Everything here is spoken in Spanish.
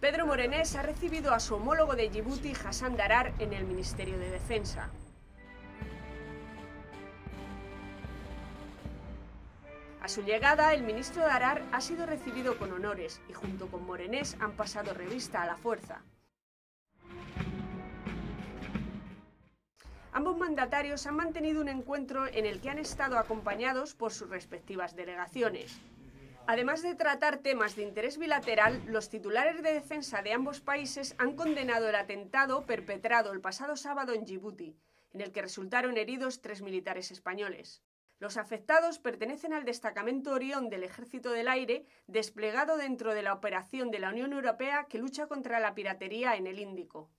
Pedro Morenés ha recibido a su homólogo de Djibouti, Hassan Darar, en el Ministerio de Defensa. A su llegada, el ministro Darar ha sido recibido con honores y junto con Morenés han pasado revista a la fuerza. Ambos mandatarios han mantenido un encuentro en el que han estado acompañados por sus respectivas delegaciones. Además de tratar temas de interés bilateral, los titulares de defensa de ambos países han condenado el atentado perpetrado el pasado sábado en Djibouti, en el que resultaron heridos tres militares españoles. Los afectados pertenecen al destacamento Orión del Ejército del Aire, desplegado dentro de la operación de la Unión Europea que lucha contra la piratería en el Índico.